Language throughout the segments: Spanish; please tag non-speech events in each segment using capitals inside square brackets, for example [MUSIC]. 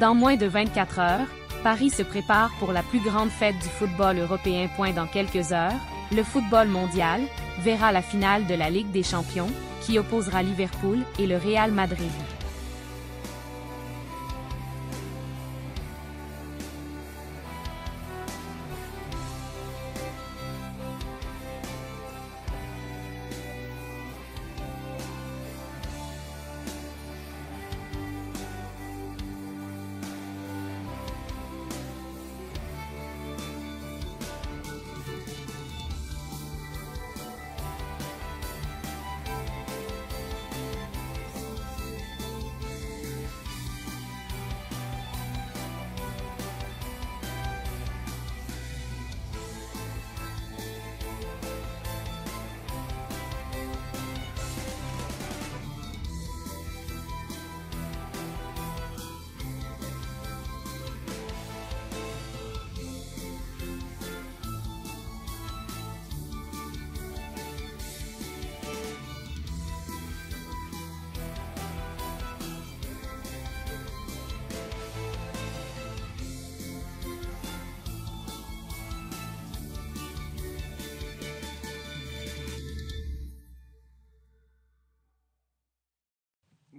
Dans moins de 24 heures, Paris se prépare pour la plus grande fête du football européen. Dans quelques heures, le football mondial verra la finale de la Ligue des Champions, qui opposera Liverpool et le Real Madrid.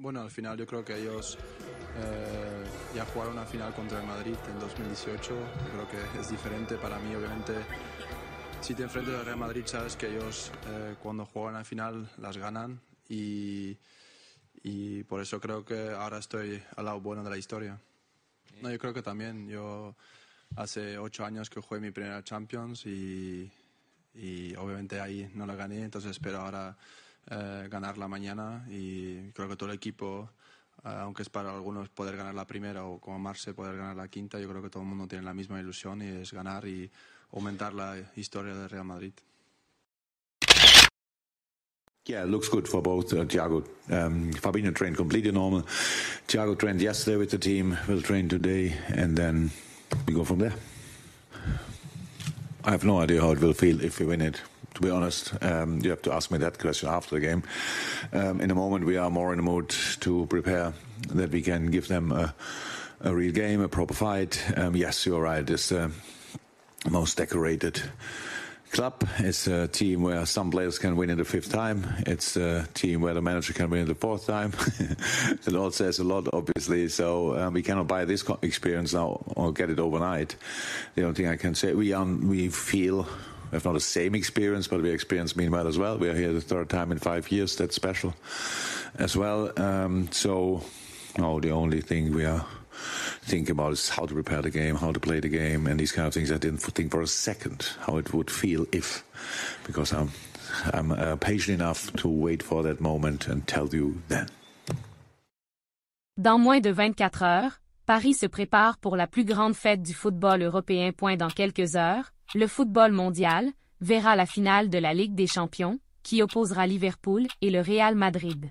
Bueno, al final yo creo que ellos eh, ya jugaron una final contra el Madrid en 2018. Yo creo que es diferente para mí, obviamente. Si te enfrentas al Real Madrid, sabes que ellos eh, cuando juegan la final las ganan y, y por eso creo que ahora estoy al lado bueno de la historia. No, yo creo que también. Yo hace ocho años que jugué mi primera Champions y, y obviamente ahí no la gané, entonces espero ahora eh, ganar la mañana y creo que todo el equipo, eh, aunque es para algunos poder ganar la primera o como Marse poder ganar la quinta, yo creo que todo el mundo tiene la misma ilusión y es ganar y aumentar la historia del Real Madrid. Yeah, looks good for both uh, Thiago. Um, Fabinho trained completely normal. Thiago trained yesterday with the team, will train today, and then we go from there. I have no idea how it will feel if we win it. To be honest, um, you have to ask me that question after the game. Um, in the moment, we are more in the mood to prepare that we can give them a, a real game, a proper fight. Um, yes, you're right. It's the most decorated club. It's a team where some players can win in the fifth time. It's a team where the manager can win in the fourth time. [LAUGHS] it all says a lot, obviously. So um, we cannot buy this experience now or get it overnight. The only thing I can say, we we feel have not the same experience, but we experience meanwhile as well. We are here the third time in five years. That's special as well. Um, so, no, the only thing we are thinking about is how to prepare the game, how to play the game, and these kind of things. I didn't think for a second how it would feel if, because I'm I'm uh, patient enough to wait for that moment and tell you then. Dans moins de 24 heures, Paris se prépare pour la plus grande fête du football européen. Dans quelques heures, le football mondial verra la finale de la Ligue des Champions, qui opposera Liverpool et le Real Madrid.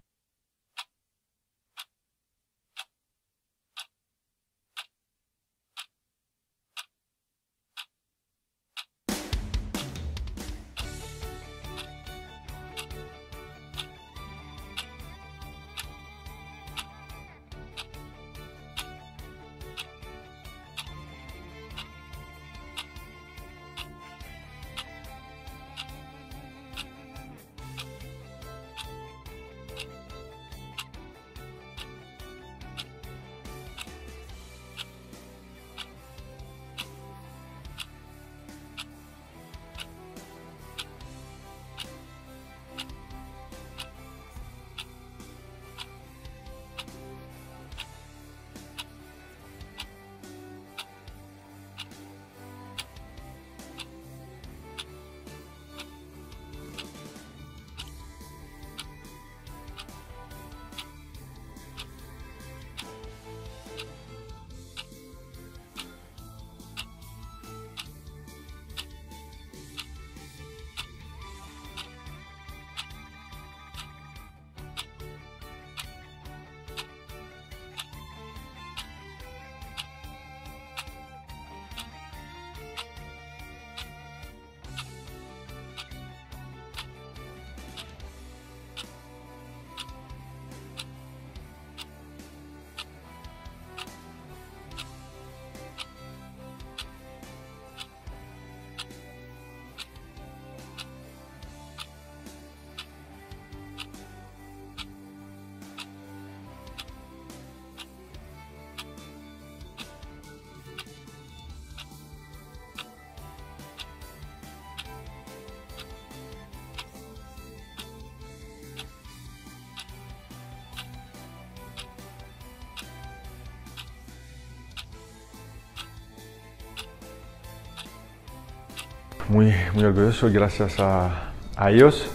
Muy, muy orgulloso gracias a, a ellos.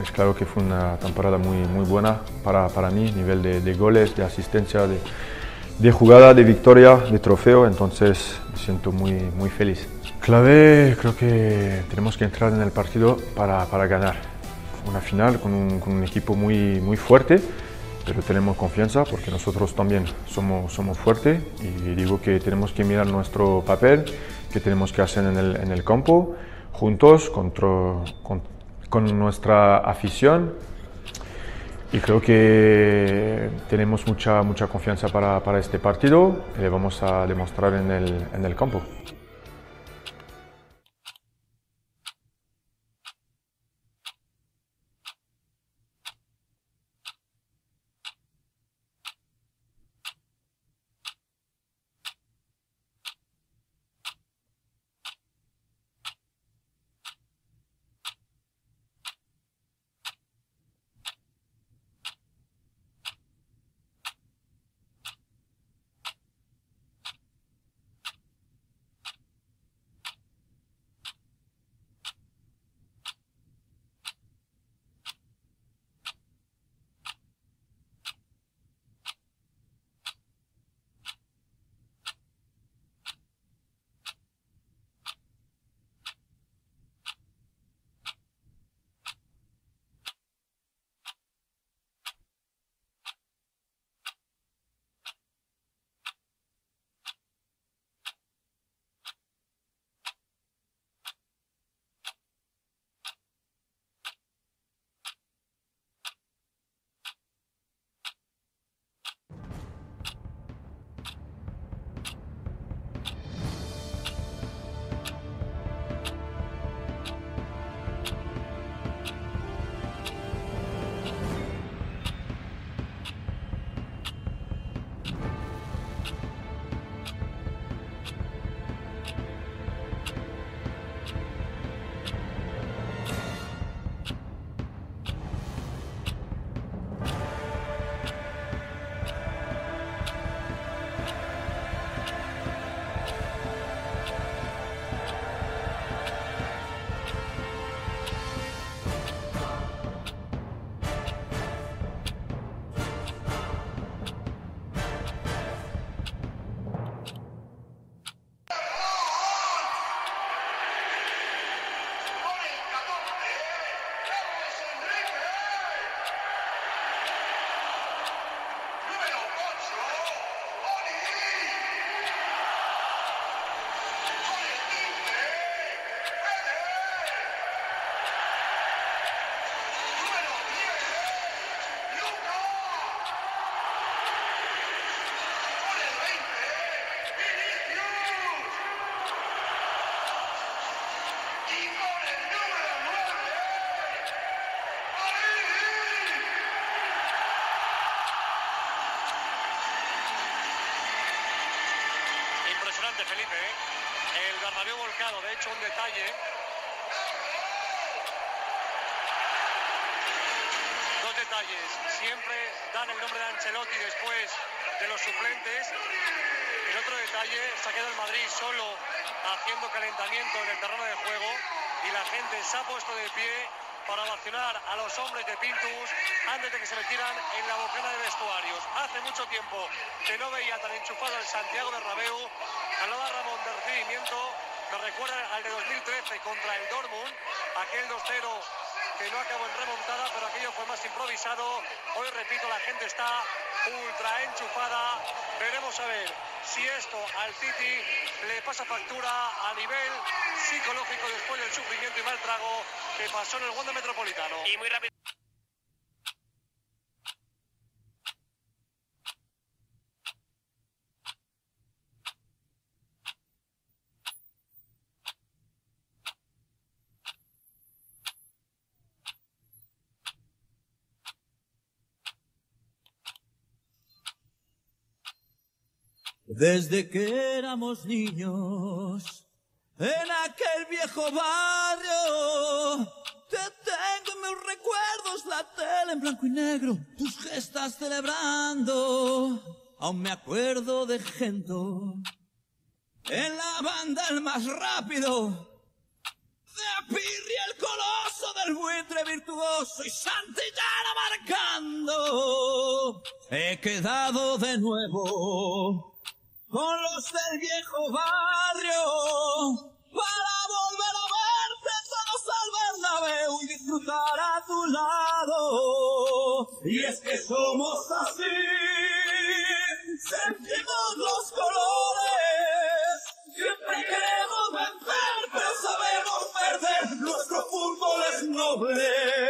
Es claro que fue una temporada muy, muy buena para, para mí, nivel de, de goles, de asistencia, de, de, jugada, de victoria, de trofeo, entonces me siento muy, muy feliz. Clave, creo que tenemos que entrar en el partido para, para ganar. Una final con un, con un, equipo muy, muy fuerte, pero tenemos confianza porque nosotros también somos, somos fuertes y digo que tenemos que mirar nuestro papel, que tenemos que hacer en el, en el campo, juntos, contra con nuestra afición y creo que tenemos mucha, mucha confianza para, para este partido y le vamos a demostrar en el, en el campo. De hecho, un detalle. Dos detalles. Siempre dan el nombre de Ancelotti después de los suplentes. El otro detalle, se ha quedado el Madrid solo haciendo calentamiento en el terreno de juego y la gente se ha puesto de pie para ovacionar a los hombres de Pintus antes de que se metieran en la bocana de vestuarios. Hace mucho tiempo que no veía tan enchufado el Santiago Bernabéu. Hablaba Ramón de recibimiento, me recuerda al de 2013 contra el Dortmund, aquel 2-0 que no acabó en remontada, pero aquello fue más improvisado. Hoy, repito, la gente está ultra enchufada. Veremos a ver si esto al City le pasa factura a nivel psicológico después del sufrimiento y mal trago que pasó en el Wanda Metropolitano. Y muy. Desde que éramos niños, en aquel viejo barrio, te tengo en mis recuerdos la tele en blanco y negro, tus gestas celebrando. Aún me acuerdo de Gento, en la banda el más rápido, coloso del buitre virtuoso y Santillana marcando. He quedado de nuevo con los del viejo barrio para volver a verte todos al Bernabéu y disfrutar a tu lado. Y es que somos así, sentimos los colores, siempre queremos vencer, pero sabemos perder, nuestro fútbol es noble.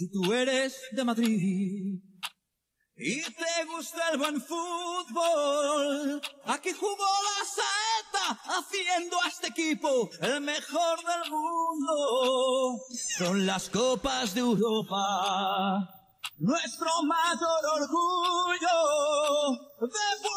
Si tú eres de Madrid y te gusta el buen fútbol, aquí jugó la saeta haciendo a este equipo el mejor del mundo. Son las copas de Europa. Nuestro mayor orgullo de